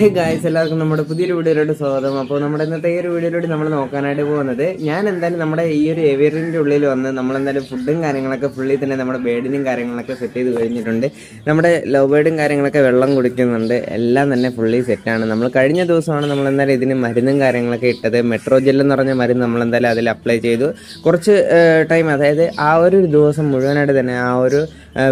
Hey guys എല്ലാവർക്കും നമ്മുടെ പുതിയൊരു വീഡിയോയിലോട്ട് സ്വാഗതം. അപ്പോൾ നമ്മുടെ ഇന്നത്തെ ഈ ഒരു വീഡിയോയിലോട്ട് നമ്മൾ നോക്കാനായിട്ട് പോകുന്നത് ഞാൻ എന്തായാലും നമ്മുടെ ഈ ഒരു ഏവിയറിന്റെ ഉള്ളിൽ വന്ന് നമ്മൾ എന്തായാലും ഫുഡും കാര്യങ്ങളൊക്കെ ഫുള്ളി തന്നെ നമ്മുടെ ബേഡിനും കാര്യങ്ങളൊക്കെ സെറ്റ് ചെയ്ത് കഴിഞ്ഞിട്ടുണ്ട്. നമ്മുടെ ലവ് ബേഡും കാര്യങ്ങളൊക്കെ വെള്ളം കുടിക്കുന്നുണ്ട്. എല്ലാം തന്നെ ഫുള്ളി സെറ്റാണ് നമ്മൾ കഴിഞ്ഞ ദിവസമാണ് നമ്മൾ എന്തായാലും ഇതിന് മരുന്നും കാര്യങ്ങളൊക്കെ ഇട്ടത്. മെട്രോ ജെൽ പറഞ്ഞ മരുന്ന് നമ്മൾ എന്തായാലും അതിൽ അപ്ലൈ ചെയ്തു. കുറച്ച് ടൈം അതായത് ആ ഒരു ദിവസം മുഴുവനായിട്ട് തന്നെ ആ ഒരു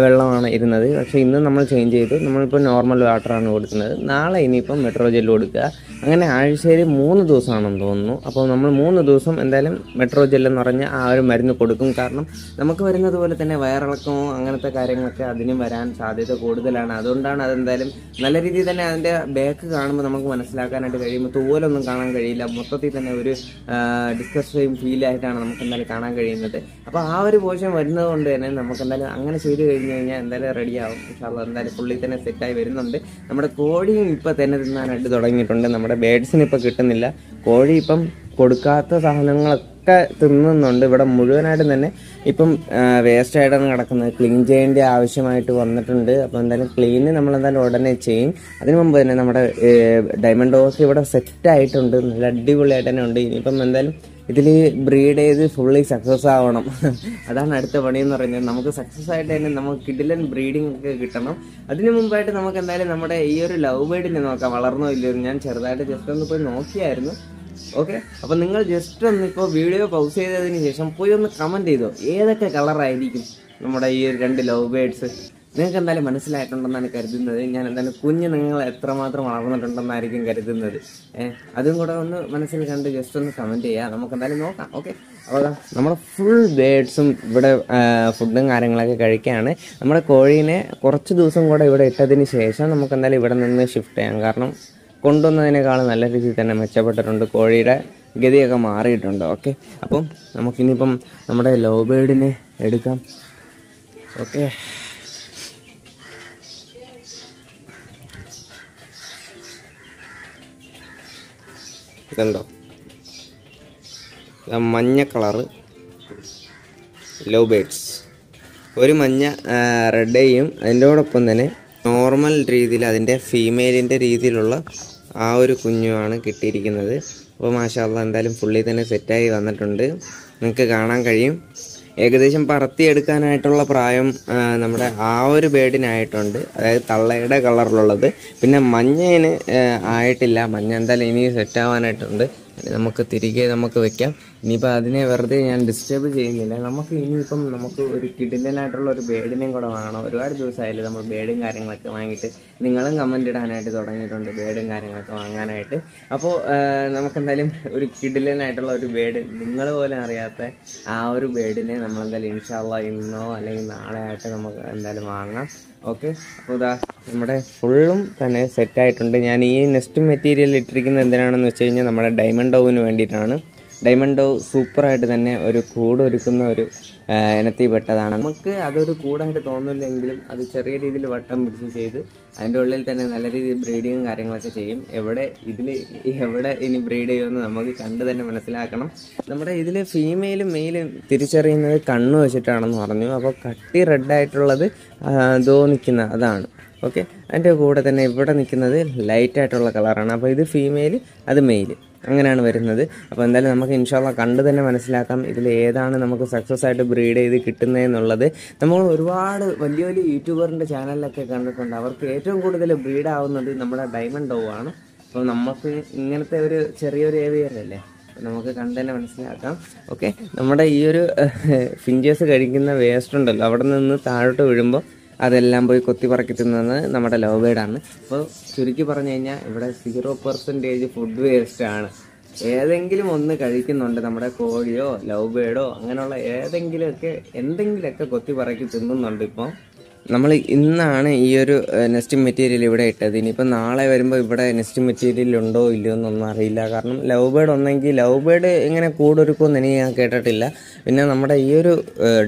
വെള്ളമാണ് ഇരുന്നത്. പക്ഷേ ഇന്ന് നമ്മൾ ചേഞ്ച് ചെയ്തു. നമ്മളിപ്പോൾ നോർമൽ വാട്ടറാണ് കൊടുക്കുന്നത്. നാളെ ഇനിയിപ്പം മെട്രോ ജെല്ല് കൊടുക്കുക. അങ്ങനെ ആഴ്ചയിൽ മൂന്ന് ദിവസമാണെന്ന് തോന്നുന്നു. അപ്പോൾ നമ്മൾ മൂന്ന് ദിവസം എന്തായാലും മെട്രോ ജെല്ലെന്ന് പറഞ്ഞ ആ ഒരു മരുന്ന് കൊടുക്കും. കാരണം നമുക്ക് വരുന്നത് പോലെ തന്നെ വയറിളക്കമോ അങ്ങനത്തെ കാര്യങ്ങളൊക്കെ അതിനും വരാൻ സാധ്യത കൂടുതലാണ്. അതുകൊണ്ടാണ് അതെന്തായാലും നല്ല രീതിയിൽ തന്നെ അതിന്റെ ബാക്ക് കാണുമ്പോൾ നമുക്ക് മനസ്സിലാക്കാനായിട്ട് കഴിയുമ്പോൾ തൂവലൊന്നും കാണാൻ കഴിയില്ല. മൊത്തത്തിൽ തന്നെ ഒരു ഡിസ്കസ്റ്റിംഗ് ഫീലായിട്ടാണ് നമുക്ക് എന്തായാലും കാണാൻ കഴിയുന്നത്. അപ്പോൾ ആ ഒരു പോഷൻ വരുന്നത് കൊണ്ട് തന്നെ നമുക്ക് എന്തായാലും അങ്ങനെ ചെയ്ത് കഴിഞ്ഞ് കഴിഞ്ഞാൽ എന്തായാലും റെഡി ആവും. ഇൻഷാല്ലാ എന്തായാലും പുള്ളി തന്നെ സെറ്റായി വരുന്നുണ്ട്. നമ്മുടെ കോഴിയും ഇപ്പം തന്നെ തിന്നാനായിട്ട് തുടങ്ങിയിട്ടുണ്ട്. നമ്മുടെ ബേഡ്സിന് ഇപ്പം കിട്ടുന്നില്ല. കോഴി ഇപ്പം കൊടുക്കാത്ത സാധനങ്ങളൊക്കെ തിന്നുന്നുണ്ട്. ഇവിടെ മുഴുവനായിട്ടും തന്നെ ഇപ്പം വേസ്റ്റ് ആയിട്ടാണ് കിടക്കുന്നത്. ക്ലീൻ ചെയ്യേണ്ട ആവശ്യമായിട്ട് വന്നിട്ടുണ്ട്. അപ്പോൾ എന്തായാലും ക്ലീന് നമ്മൾ എന്തായാലും ഉടനെ ചെയ്യും. അതിനു മുമ്പ് തന്നെ നമ്മുടെ ഡയമണ്ട് ഹോസ് ഇവിടെ സെറ്റ് ആയിട്ടുണ്ട്. നല്ല അടിപൊളിയായിട്ട് തന്നെ ഉണ്ട്. ഇനിയിപ്പം എന്തായാലും ഇതിൽ ബ്രീഡ് ചെയ്ത് ഫുള്ളി സക്സസ് ആവണം. അതാണ് അടുത്ത പണി എന്ന് പറയുന്നത്. നമുക്ക് സക്സസ് ആയിട്ട് തന്നെ നമുക്ക് കിഡിലൻ ബ്രീഡിംഗ് ഒക്കെ കിട്ടണം. അതിനു മുമ്പായിട്ട് നമുക്ക് എന്തായാലും നമ്മുടെ ഈ ഒരു ലവ് ബേഡിനെ നോക്കാം. വളർന്നോ ഇല്ലയോ ഞാൻ ചെറുതായിട്ട് ജസ്റ്റ് ഒന്ന് പോയി നോക്കിയായിരുന്നു. ഓക്കെ അപ്പൊ നിങ്ങൾ ജസ്റ്റ് ഒന്ന് ഇപ്പോൾ വീഡിയോ പൗസ് ചെയ്തതിന് ശേഷം പോയി ഒന്ന് കമന്റ് ചെയ്തോ. ഏതൊക്കെ കളറായിരിക്കും നമ്മുടെ ഈ രണ്ട് ലവ് ബേഡ്സ് നിങ്ങൾക്ക് എന്തായാലും മനസ്സിലായിട്ടുണ്ടെന്നാണ് കരുതുന്നത്. ഞാൻ എന്തായാലും കുഞ്ഞ് നിങ്ങൾ എത്രമാത്രം വളർന്നിട്ടുണ്ടെന്നായിരിക്കും കരുതുന്നത്. ഏഹ് അതും കൂടെ ഒന്ന് മനസ്സിൽ കണ്ട് ജസ്റ്റ് ഒന്ന് കമന്റ് ചെയ്യുക നമുക്ക് എന്തായാലും നോക്കാം. ഓക്കെ അപ്പോൾ നമ്മുടെ ഫുൾ ബേഡ്സും ഇവിടെ ഫുഡും കാര്യങ്ങളൊക്കെ കഴിക്കുകയാണ്. നമ്മുടെ കോഴീനെ കുറച്ച് ദിവസം കൂടെ ഇവിടെ ഇട്ടതിന് ശേഷം നമുക്ക് എന്തായാലും ഇവിടെ നിന്ന് ഷിഫ്റ്റ് ചെയ്യാം. കാരണം കൊണ്ടുവന്നതിനേക്കാൾ നല്ല രീതിയിൽ തന്നെ മെച്ചപ്പെട്ടിട്ടുണ്ട്. കോഴിയുടെ ഗതിയൊക്കെ മാറിയിട്ടുണ്ട്. ഓക്കെ അപ്പം നമുക്കിനിയിപ്പം നമ്മുടെ ലോ ബേഡിനെ എടുക്കാം. ഓക്കെ ഇതുണ്ടോ? ഇതാ മഞ്ഞ കളറ് ലോ ബേഡ്സ് ഒരു മഞ്ഞ റെഡയും അതിന്റോടൊപ്പം തന്നെ നോർമൽ രീതിയിൽ അതിന്റെ ഫീമെയിലിന്റെ രീതിയിലുള്ള ആ ഒരു കുഞ്ഞുമാണ് കിട്ടിയിരിക്കുന്നത്. അപ്പോൾ മാഷാല്ല എന്തായാലും ഫുള്ളി തന്നെ സെറ്റായി വന്നിട്ടുണ്ട്. നിങ്ങൾക്ക് കാണാൻ കഴിയും. ഏകദേശം പറത്തിയെടുക്കാനായിട്ടുള്ള പ്രായം നമ്മുടെ ആ ഒരു ബേഡിനായിട്ടുണ്ട്. അതായത് തള്ളയുടെ കളറിലുള്ളത്. പിന്നെ മഞ്ഞയിന് ആയിട്ടില്ല. മഞ്ഞ എന്തായാലും ഇനി സെറ്റ് ആവാനായിട്ടുണ്ട് ഇനി നമുക്ക് തിരികെ നമുക്ക് വെക്കാം. ഇനിയിപ്പോൾ അതിനെ വെറുതെ ഞാൻ ഡിസ്റ്റർബ് ചെയ്യുന്നില്ല. നമുക്ക് ഇനിയിപ്പം നമുക്ക് ഒരു കിടിലനായിട്ടുള്ള ഒരു ബേഡിനെയും കൂടെ വാങ്ങണം. ഒരുപാട് ദിവസമായാലും നമ്മൾ ബേഡും കാര്യങ്ങളൊക്കെ വാങ്ങിയിട്ട്. നിങ്ങളും കമന്റ് ഇടാനായിട്ട് തുടങ്ങിയിട്ടുണ്ട് ബേഡും കാര്യങ്ങളൊക്കെ വാങ്ങാനായിട്ട്. അപ്പോൾ നമുക്കെന്തായാലും ഒരു കിടിലനായിട്ടുള്ള ഒരു ബേഡ് നിങ്ങൾ പോലും അറിയാത്ത ആ ഒരു ബേഡിനെ നമ്മളെന്തായാലും ഇൻഷാല്ല ഇന്നോ അല്ലെങ്കിൽ നാളെ ആയിട്ട് നമുക്ക് എന്തായാലും വാങ്ങാം. ഓക്കെ അപ്പോൾ ഇതാ നമ്മുടെ ഫുള്ളും തന്നെ സെറ്റായിട്ടുണ്ട് ഞാൻ ഈ നെക്സ്റ്റ് മെറ്റീരിയൽ ഇട്ടിരിക്കുന്നത് എന്തിനാണെന്ന് വെച്ച് കഴിഞ്ഞാൽ നമ്മുടെ ഡയമണ്ട് ഡൗവിന് വേണ്ടിയിട്ടാണ്. ഡയമണ്ട് സൂപ്പറായിട്ട് തന്നെ ഒരു കൂട് ഒരുക്കുന്ന ഒരു ഇനത്തിൽ പെട്ടതാണ്. നമുക്ക് അതൊരു കൂടായിട്ട് തോന്നില്ലെങ്കിലും അത് ചെറിയ രീതിയിൽ വട്ടം പിടിച്ച് ചെയ്ത് അതിന്റെ ഉള്ളിൽ തന്നെ നല്ല രീതിയിൽ ബ്രീഡിങ്ങും കാര്യങ്ങളൊക്കെ ചെയ്യും. എവിടെ ഇതിൽ എവിടെ ഇനി ബ്രീഡ് ചെയ്യുമെന്ന് നമുക്ക് കണ്ട് തന്നെ മനസ്സിലാക്കണം. നമ്മുടെ ഇതിൽ ഫീമെയിലും മെയിലും തിരിച്ചറിയുന്നത് കണ്ണ് വെച്ചിട്ടാണെന്ന് പറഞ്ഞു. അപ്പോൾ കട്ടി റെഡായിട്ടുള്ളത് ദോ നിൽക്കുന്ന അതാണ്. ഓക്കെ അതിന്റെ കൂടെ തന്നെ ഇവിടെ നിൽക്കുന്നത് ലൈറ്റായിട്ടുള്ള കളറാണ് അപ്പോൾ ഇത് ഫീമെയിൽ അത് മെയിൽ അങ്ങനെയാണ് വരുന്നത്. അപ്പോൾ എന്തായാലും നമുക്ക് ഇൻഷാല്ല കണ്ട് തന്നെ മനസ്സിലാക്കാം ഇതിൽ ഏതാണ് നമുക്ക് സക്സസ് ആയിട്ട് ബ്രീഡ് ചെയ്ത് കിട്ടുന്നതെന്നുള്ളത് നമ്മൾ ഒരുപാട് വലിയ വലിയ യൂട്യൂബറിന്റെ ചാനലിലൊക്കെ കണ്ടിട്ടുണ്ട്. അവർക്ക് ഏറ്റവും കൂടുതൽ ബ്രീഡ് ആവുന്നത് നമ്മുടെ ഡയമണ്ട് ഡോ ആണ്. അപ്പോൾ നമുക്ക് ഇങ്ങനത്തെ ഒരു ചെറിയൊരു ഏവിയർ അല്ലേ? നമുക്ക് കണ്ട് തന്നെ മനസ്സിലാക്കാം. ഓക്കെ നമ്മുടെ ഈ ഒരു ഫിഞ്ചേഴ്സ് കഴിക്കുന്ന വേസ്റ്റ് ഉണ്ടല്ലോ. അവിടെ നിന്ന് താഴോട്ട് വീഴുമ്പോൾ അതെല്ലാം പോയി കൊത്തി പറക്കി നമ്മുടെ ലവ് ബേഡാണ് അപ്പോൾ ചുരുക്കി പറഞ്ഞു കഴിഞ്ഞാൽ ഇവിടെ സീറോ പെർസെന്റേജ് ഫുഡ് വേസ്റ്റ് ആണ്. ഏതെങ്കിലും ഒന്ന് കഴിക്കുന്നുണ്ട് നമ്മുടെ കോഴിയോ ലവ് ബേഡോ അങ്ങനെയുള്ള ഏതെങ്കിലുമൊക്കെ എന്തെങ്കിലുമൊക്കെ കൊത്തി പറക്കി തിന്നുന്നുണ്ട് ഇപ്പോൾ നമ്മൾ ഇന്നാണ് ഈ ഒരു നെസ്റ്റിംഗ് മെറ്റീരിയൽ ഇവിടെ ഇട്ടത്. ഇനിയിപ്പോൾ നാളെ വരുമ്പോൾ ഇവിടെ നെസ്റ്റിംഗ് മെറ്റീരിയൽ ഉണ്ടോ ഇല്ലയോ എന്നൊന്നും അറിയില്ല. കാരണം ലവ് ബേർഡ് ഒന്നെങ്കിൽ ലവ് ബേർഡ് ഇങ്ങനെ കൂടൊരുക്കുമെന്ന് എനിക്ക് ഞാൻ കേട്ടിട്ടില്ല. പിന്നെ നമ്മുടെ ഈ ഒരു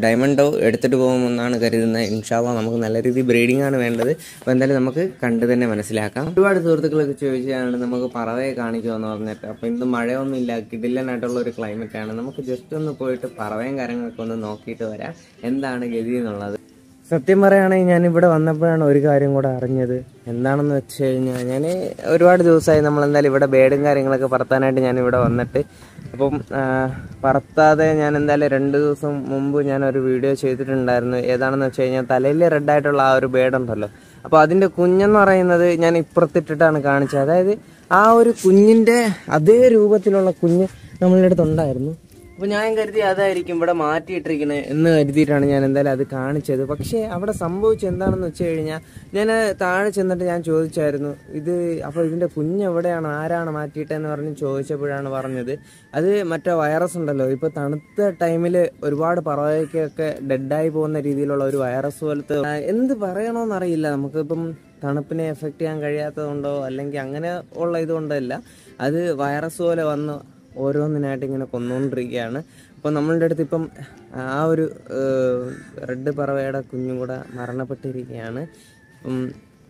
ഡയമണ്ടോ എടുത്തിട്ട് പോകുമെന്നാണ് കരുതുന്നത്. ഇൻഷാവ നമുക്ക് നല്ല രീതിയിൽ ബ്രീഡിംഗ് ആണ് വേണ്ടത്. അപ്പോൾ എന്തായാലും നമുക്ക് കണ്ടു തന്നെ മനസ്സിലാക്കാം. ഒരുപാട് സുഹൃത്തുക്കളൊക്കെ ചോദിച്ചാണ് നമുക്ക് പറവയെ കാണിക്കുമെന്ന് പറഞ്ഞിട്ട്. അപ്പോൾ ഇന്ന് മഴയൊന്നും ഇല്ല കിടിലനായിട്ടുള്ള ഒരു ക്ലൈമറ്റാണ് നമുക്ക് ജസ്റ്റ് ഒന്ന് പോയിട്ട് പറവയും കാര്യങ്ങളൊക്കെ ഒന്ന് നോക്കിയിട്ട് വരാം. എന്താണ് ഗതി എന്നുള്ളത്? സത്യം പറയുകയാണെങ്കിൽ ഞാൻ ഇവിടെ വന്നപ്പോഴാണ് ഒരു കാര്യം കൂടെ അറിഞ്ഞത്. എന്താണെന്ന് വെച്ച് കഴിഞ്ഞാൽ ഞാൻ ഒരുപാട് ദിവസമായി നമ്മൾ എന്തായാലും ഇവിടെ ബേഡും കാര്യങ്ങളൊക്കെ പറത്താനായിട്ട് ഞാൻ ഇവിടെ വന്നിട്ട് അപ്പം പറത്താതെ ഞാൻ എന്തായാലും രണ്ട് ദിവസം മുമ്പ് ഞാൻ ഒരു വീഡിയോ ചെയ്തിട്ടുണ്ടായിരുന്നു. ഏതാണെന്ന് വെച്ച് കഴിഞ്ഞാൽ തലയിൽ റെഡായിട്ടുള്ള ആ ഒരു ബേഡുണ്ടല്ലോ. അപ്പോൾ അതിന്റെ കുഞ്ഞെന്ന് പറയുന്നത് ഞാൻ ഇപ്പുറത്തിട്ടിട്ടാണ് കാണിച്ചത്. അതായത് ആ ഒരു കുഞ്ഞിന്റെ അതേ രൂപത്തിലുള്ള കുഞ്ഞ് നമ്മളുടെ അടുത്തുണ്ടായിരുന്നു അപ്പോൾ ഞാൻ കരുതി അതായിരിക്കും ഇവിടെ മാറ്റിയിട്ടിരിക്കണേ എന്ന് കരുതിയിട്ടാണ് ഞാൻ എന്തായാലും അത് കാണിച്ചത്. പക്ഷേ അവിടെ സംഭവിച്ചത് എന്താണെന്ന് വെച്ച് കഴിഞ്ഞാൽ ഞാൻ താഴെ ചെന്നിട്ട് ഞാൻ ചോദിച്ചായിരുന്നു ഇത് അപ്പോൾ ഇതിന്റെ കുഞ്ഞ് എവിടെയാണ് ആരാണ് മാറ്റിയിട്ടെന്ന് പറഞ്ഞ് ചോദിച്ചപ്പോഴാണ് പറഞ്ഞത്. അത് മറ്റേ വൈറസ് ഉണ്ടല്ലോ ഇപ്പോൾ തണുത്ത ടൈമിൽ ഒരുപാട് പറവയ്ക്കൊക്കെ ഡെഡായി പോകുന്ന രീതിയിലുള്ള ഒരു വൈറസ് പോലത്തെ എന്ത് പറയണമെന്നറിയില്ല നമുക്കിപ്പം തണുപ്പിനെ എഫക്റ്റ് ചെയ്യാൻ കഴിയാത്തതുകൊണ്ടോ അല്ലെങ്കിൽ അങ്ങനെ ഉള്ള ഇതുകൊണ്ടല്ല അത് വൈറസ് പോലെ വന്ന്. ഓരോന്നിനായിട്ട് ഇങ്ങനെ കൊന്നുകൊണ്ടിരിക്കുകയാണ് അപ്പോൾ നമ്മളുടെ അടുത്ത് ഇപ്പം ആ ഒരു റെഡ് പറവയുടെ കുഞ്ഞും കൂടെ മരണപ്പെട്ടിരിക്കുകയാണ് ഇപ്പം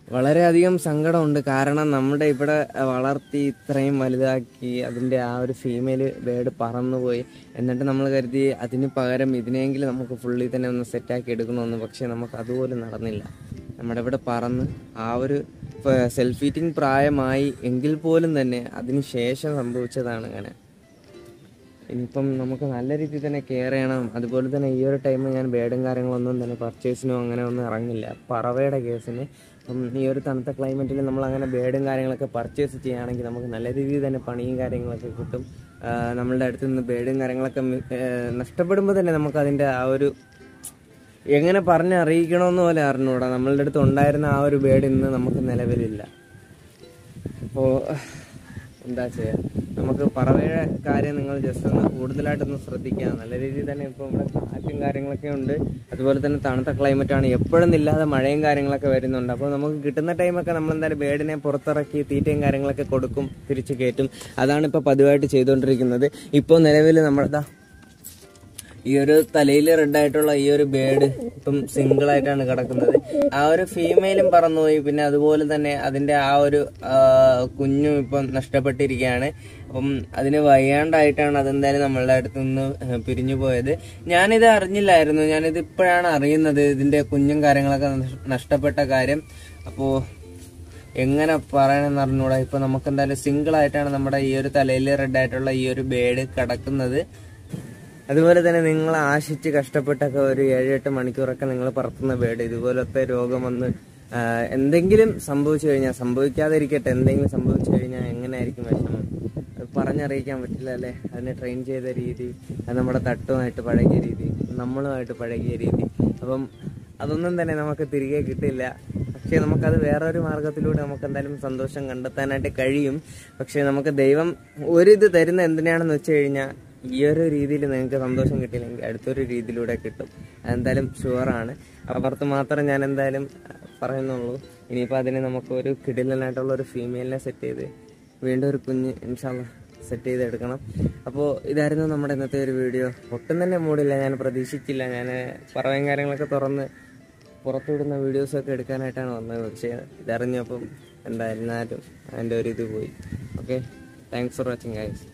വളരെയധികം സങ്കടമുണ്ട്. കാരണം നമ്മുടെ ഇവിടെ വളർത്തി ഇത്രയും വലുതാക്കി അതിന്റെ ആ ഒരു ഫീമെയിൽ ബേഡ് പറന്നുപോയി. എന്നിട്ട് നമ്മൾ കരുതി അതിന് പകരം ഇതിനെങ്കിലും നമുക്ക് ഫുള്ളി തന്നെ ഒന്ന് സെറ്റാക്കി എടുക്കണമെന്ന്. പക്ഷേ നമുക്ക് അതുപോലെ നടന്നില്ല. നമ്മുടെ ഇവിടെ പറന്ന് ആ ഒരു സെൽഫ് ഈറ്റിംഗ് പ്രായമായി എങ്കിൽ പോലും തന്നെ അതിന് ശേഷം സംഭവിച്ചതാണ് അങ്ങനെ ഇനിയിപ്പം നമുക്ക് നല്ല രീതിയിൽ തന്നെ കെയർ ചെയ്യണം. അതുപോലെ തന്നെ ഈ ഒരു ടൈമിൽ ഞാൻ ബേഡും കാര്യങ്ങളൊന്നും തന്നെ പർച്ചേസിനോ അങ്ങനെ ഒന്നും ഇറങ്ങില്ല. പറവയുടെ കേസിന് അപ്പം ഈ ഒരു തണുത്ത ക്ലൈമറ്റിൽ നമ്മൾ അങ്ങനെ ബേഡും കാര്യങ്ങളൊക്കെ പർച്ചേസ് ചെയ്യുകയാണെങ്കിൽ നമുക്ക് നല്ല രീതിയിൽ തന്നെ പണിയും കാര്യങ്ങളൊക്കെ കിട്ടും. നമ്മളുടെ അടുത്ത് നിന്ന് ബേഡും കാര്യങ്ങളൊക്കെ നഷ്ടപ്പെടുമ്പോൾ തന്നെ നമുക്ക് അതിന്റെ ആ ഒരു എങ്ങനെ പറഞ്ഞ് അറിയിക്കണമെന്ന് പോലെ അറിഞ്ഞൂടാ. നമ്മളുടെ അടുത്ത് ഉണ്ടായിരുന്ന ആ ഒരു ബേഡ് ഇന്ന് നമുക്ക് നിലവിലില്ല. അപ്പോൾ എന്താ ചെയ്യുക നമുക്ക് പറവയുടെ കാര്യം നിങ്ങൾ ജസ്റ്റ് ഒന്ന് കൂടുതലായിട്ടൊന്ന് ശ്രദ്ധിക്കുക. നല്ല രീതിയിൽ തന്നെ ഇപ്പോൾ ഇവിടെ കാറ്റും കാര്യങ്ങളൊക്കെ ഉണ്ട്. അതുപോലെ തന്നെ തണുത്ത ക്ലൈമറ്റ് ആണ്. എപ്പോഴും ഇല്ലാതെ മഴയും കാര്യങ്ങളൊക്കെ വരുന്നുണ്ട്. അപ്പോൾ നമുക്ക് കിട്ടുന്ന ടൈമൊക്കെ നമ്മൾ എന്തായാലും ബേഡിനെ പുറത്തിറക്കി തീറ്റയും കാര്യങ്ങളൊക്കെ കൊടുക്കും തിരിച്ച് കയറ്റും. അതാണ് ഇപ്പോൾ പതിവായിട്ട് ചെയ്തുകൊണ്ടിരിക്കുന്നത്. ഇപ്പോൾ നിലവിൽ നമ്മുടെ ഈ ഒരു തലയിൽ റെഡായിട്ടുള്ള ഈ ഒരു ബേഡ് ഇപ്പം സിംഗിൾ ആയിട്ടാണ് കിടക്കുന്നത്. ആ ഒരു ഫീമെയിലും പറന്നുപോയി. പിന്നെ അതുപോലെ തന്നെ അതിന്റെ ആ ഒരു കുഞ്ഞും ഇപ്പം നഷ്ടപ്പെട്ടിരിക്കുകയാണ്. അപ്പം അതിന് വയ്യാണ്ടായിട്ടാണ് അതെന്തായാലും നമ്മളുടെ അടുത്ത് നിന്ന് പിരിഞ്ഞു പോയത്. ഞാനിത് അറിഞ്ഞില്ലായിരുന്നു. ഞാനിത് ഇപ്പോഴാണ് അറിയുന്നത് ഇതിന്റെ കുഞ്ഞും കാര്യങ്ങളൊക്കെ നഷ്ടപ്പെട്ട കാര്യം. അപ്പോൾ എങ്ങനെ പറയണമെന്ന് അറിഞ്ഞൂടാ? ഇപ്പൊ നമുക്ക് എന്തായാലും സിംഗിൾ ആയിട്ടാണ് നമ്മുടെ ഈ ഒരു തലയിൽ റെഡ് ആയിട്ടുള്ള ഈ ഒരു ബേഡ് കിടക്കുന്നത്. അതുപോലെ തന്നെ നിങ്ങൾ ആശിച്ച് കഷ്ടപ്പെട്ടൊക്കെ ഒരു ഏഴെട്ട് മണിക്കൂറൊക്കെ നിങ്ങൾ പറത്തുന്ന ബേഡ് ഇതുപോലത്തെ രോഗം വന്ന് എന്തെങ്കിലും സംഭവിച്ചു കഴിഞ്ഞാൽ സംഭവിക്കാതിരിക്കട്ടെ എന്തെങ്കിലും സംഭവിച്ചു കഴിഞ്ഞാൽ എങ്ങനെയായിരിക്കും വിഷമം? പറഞ്ഞറിയിക്കാൻ പറ്റില്ല അല്ലേ? അതിനെ ട്രെയിൻ ചെയ്ത രീതി അത് നമ്മുടെ തട്ടുമായിട്ട് പഴകിയ രീതി നമ്മളുമായിട്ട് പഴകിയ രീതി. അപ്പം അതൊന്നും തന്നെ നമുക്ക് തിരികെ കിട്ടില്ല. പക്ഷേ നമുക്കത് വേറൊരു മാർഗത്തിലൂടെ നമുക്ക് എന്തായാലും സന്തോഷം കണ്ടെത്താനായിട്ട് കഴിയും. പക്ഷേ നമുക്ക് ദൈവം ഒരിത് തരുന്ന എന്തിനാണെന്ന് വെച്ച് കഴിഞ്ഞാൽ ഈ ഒരു രീതിയിൽ നിങ്ങൾക്ക് സന്തോഷം കിട്ടിയില്ലെങ്കിൽ അടുത്തൊരു രീതിയിലൂടെ കിട്ടും. അതെന്തായാലും ഷുവറാണ് അപ്പുറത്ത് മാത്രം ഞാൻ എന്തായാലും പറയുന്നുള്ളൂ. ഇനിയിപ്പോൾ അതിന് നമുക്ക് ഒരു കിടിലനായിട്ടുള്ള ഒരു ഫീമെയിലിനെ സെറ്റ് ചെയ്ത് വീണ്ടും ഒരു കുഞ്ഞ് ഇൻഷാല്ല സെറ്റ് ചെയ്തെടുക്കണം അപ്പോൾ ഇതായിരുന്നു നമ്മുടെ ഇന്നത്തെ ഒരു വീഡിയോ ഒട്ടും തന്നെ മൂടില്ല. ഞാൻ പ്രതീക്ഷിച്ചില്ല. ഞാൻ പറയും കാര്യങ്ങളൊക്കെ തുറന്ന് പുറത്തുവിടുന്ന വീഡിയോസൊക്കെ എടുക്കാനായിട്ടാണ് വന്നത്. പക്ഷേ ഇതറിഞ്ഞപ്പം എന്തായിരുന്നാലും അതിന്റെ ഒരു ഇത് പോയി. Okay thanks for watching guys